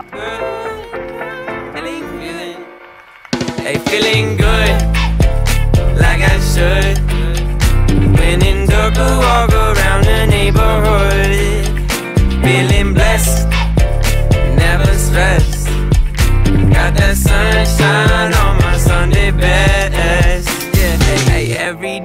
Hey, feeling good, like I should. When in dark, walk around the neighborhood. Feeling blessed, never stressed. Got that sunshine on my Sunday best.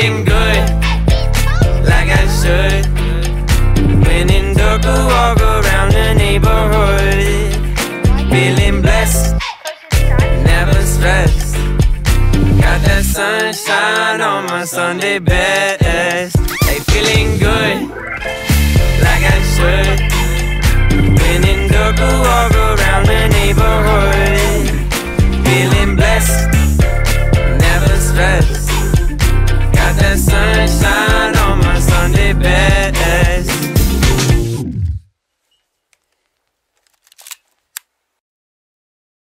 Feeling good, like I should. When in dark, walk around the neighborhood. Feeling blessed, never stressed. Got that sunshine on my Sunday best. Hey, feeling good, like I should.